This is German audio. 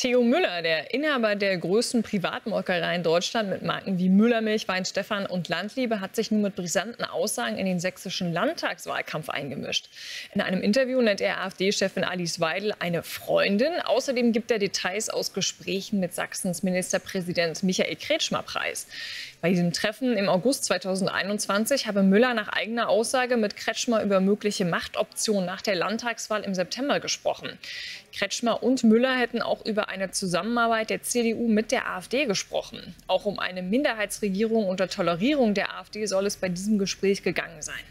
Theo Müller, der Inhaber der größten Privatmolkerei in Deutschland mit Marken wie Müllermilch, Wein Stefan und Landliebe, hat sich nun mit brisanten Aussagen in den sächsischen Landtagswahlkampf eingemischt. In einem Interview nennt er AfD-Chefin Alice Weidel eine Freundin. Außerdem gibt er Details aus Gesprächen mit Sachsens Ministerpräsident Michael Kretschmer preis. Bei diesem Treffen im August 2021 habe Müller nach eigener Aussage mit Kretschmer über mögliche Machtoptionen nach der Landtagswahl im September gesprochen. Kretschmer und Müller hätten auch eine Zusammenarbeit der CDU mit der AfD gesprochen. Auch um eine Minderheitsregierung unter Tolerierung der AfD soll es bei diesem Gespräch gegangen sein.